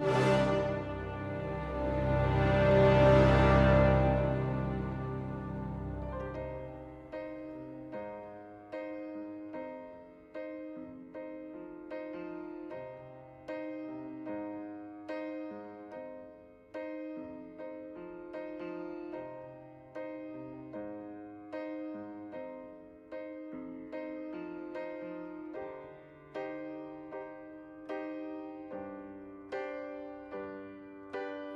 you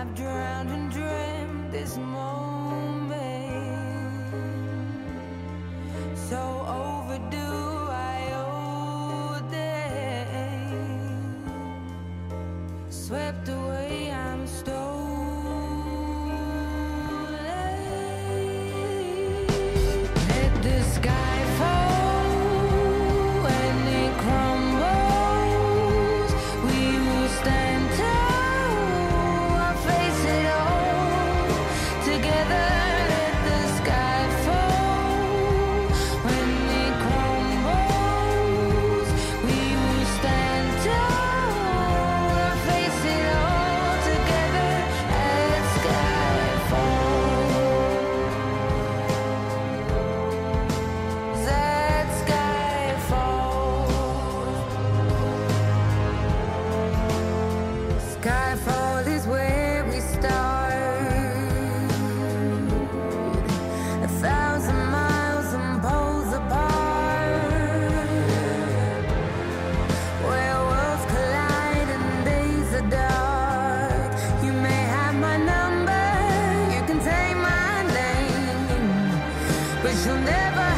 I've drowned and dreamt this moment. So overdue, I owe them. Swept away, but you'll never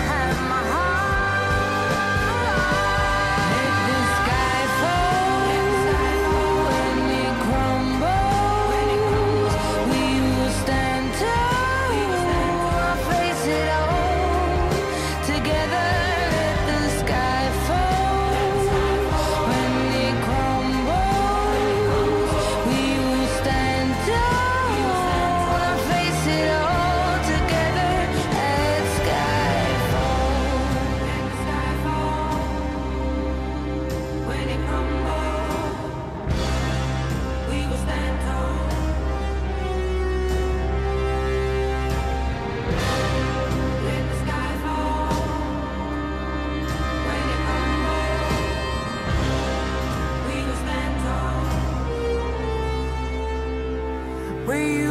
where